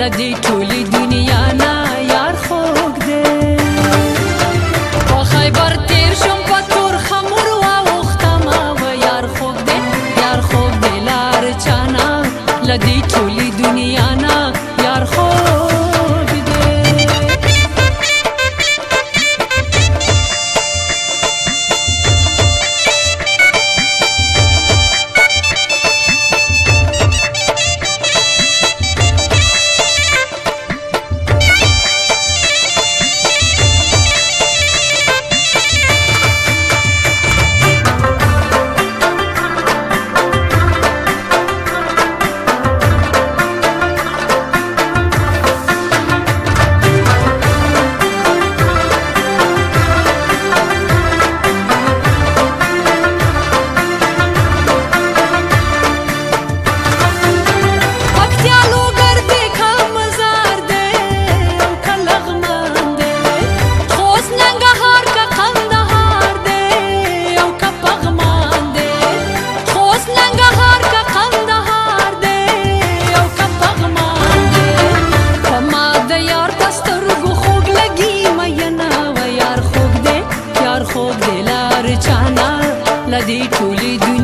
لدی ټولی دنیا نه یار خوږ دی په خیبر تیر شم په تور خمور واوختم و یار خوږ دی یار خوږ دی لار چانا لدی दिलार छाना लदी चुली दुनिया